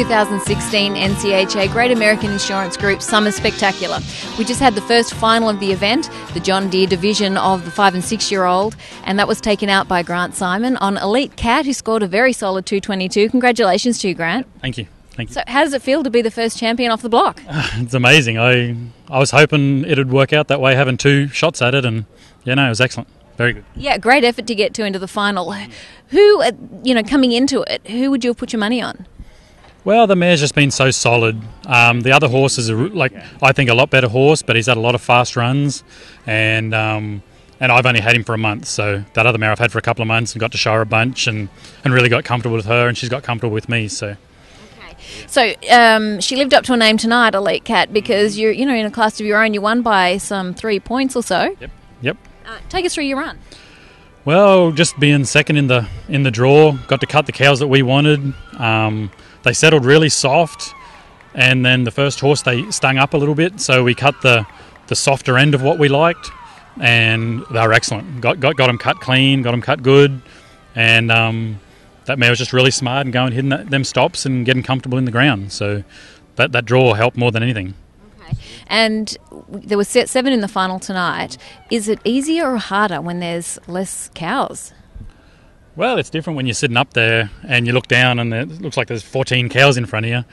2016 NCHA Great American Insurance Group Summer Spectacular. We just had the first final of the event, the John Deere division of the five and six year old, and that was taken out by Grant Simon on Elite Cat, who scored a very solid 222. Congratulations to you, Grant. Thank you. Thank you. So, how does it feel to be the first champion off the block? It's amazing. I I was hoping it'd work out that way, having two shots at it, and yeah, no, it was excellent. Very good. Yeah, great effort to get to into the final. Who, uh, you know, coming into it, who would you have put your money on? Well, the mare's just been so solid. Um, the other horse is a, like I think a lot better horse, but he's had a lot of fast runs, and um, and I've only had him for a month. So that other mare I've had for a couple of months and got to show her a bunch and, and really got comfortable with her, and she's got comfortable with me. So So um, she lived up to her name tonight, Elite Cat, because you're you know in a class of your own. You won by some three points or so. yep, yep. Uh, take us through your run. Well, just being second in the in the draw, got to cut the cows that we wanted. Um, they settled really soft, and then the first horse they stung up a little bit, so we cut the the softer end of what we liked, and they were excellent. Got got got them cut clean, got them cut good, and um, that mare was just really smart and going hitting that, them stops and getting comfortable in the ground. So that that draw helped more than anything. Okay. And there was set seven in the final tonight. Is it easier or harder when there's less cows? Well, it's different when you're sitting up there and you look down and it looks like there's 14 cows in front of you.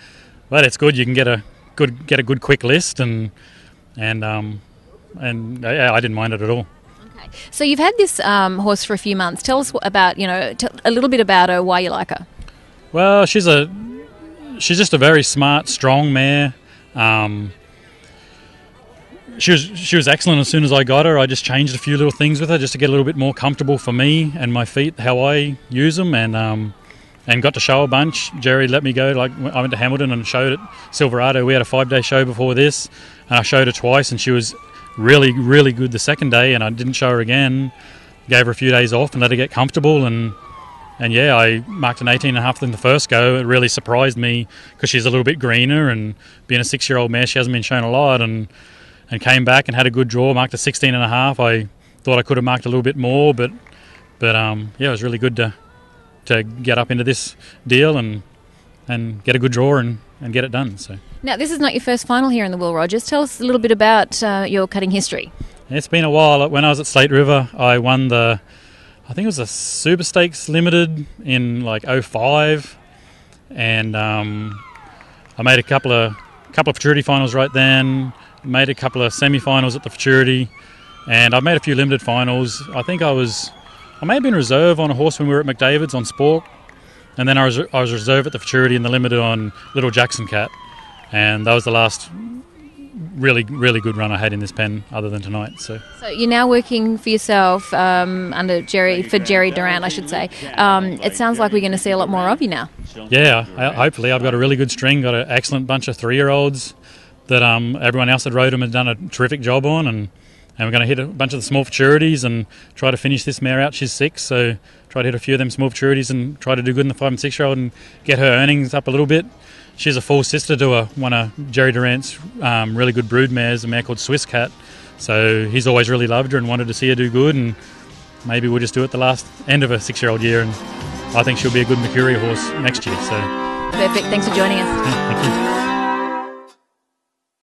But it's good. You can get a good get a good quick list and and um, and yeah, I didn't mind it at all. Okay. So you've had this um, horse for a few months. Tell us about you know t- a little bit about her, why you like her. Well, she's a she's just a very smart, strong mare. Um, she was she was excellent as soon as I got her. I just changed a few little things with her just to get a little bit more comfortable for me and my feet, how I use them, and um, and got to show a bunch. Jerry let me go. Like I went to Hamilton and showed at Silverado. We had a five day show before this, and I showed her twice, and she was really really good the second day. And I didn't show her again. Gave her a few days off and let her get comfortable and. And yeah, I marked an 18 and a half in the first go. It really surprised me because she's a little bit greener and being a six year old mare, she hasn't been shown a lot. And and came back and had a good draw. Marked a 16 and a half. I thought I could have marked a little bit more, but but um, yeah, it was really good to to get up into this deal and and get a good draw and, and get it done. So Now this is not your first final here in the Will Rogers. Tell us a little bit about uh, your cutting history. it's been a while. When I was at Slate River, I won the I think it was a Super Stakes Limited in like 05 and um, I made a couple of couple of futurity finals right then. Made a couple of semi-finals at the futurity, and I've made a few limited finals. I think I was, I may have been reserve on a horse when we were at McDavid's on Sport, and then I was I was reserve at the futurity and the limited on Little Jackson Cat, and that was the last really really good run I had in this pen, other than tonight. So So you're now working for yourself um, under Jerry for Jerry Durant, I should say. Um, it sounds like we're going to see a lot more of you now. yeah, I, hopefully I've got a really good string. Got an excellent bunch of three-year-olds that um, everyone else that rode them had done a terrific job on, and and we're going to hit a bunch of the small futurities and try to finish this mare out. She's six, so try to hit a few of them small futurities and try to do good in the five and six year old and get her earnings up a little bit. She's a full sister to a, one of Jerry Durant's um, really good brood mares, a mare called Swiss Cat. So he's always really loved her and wanted to see her do good, and maybe we'll just do it the last end of a six year old year. And I think she'll be a good Mercury horse next year. So Perfect. Thanks for joining us. yeah, thank you.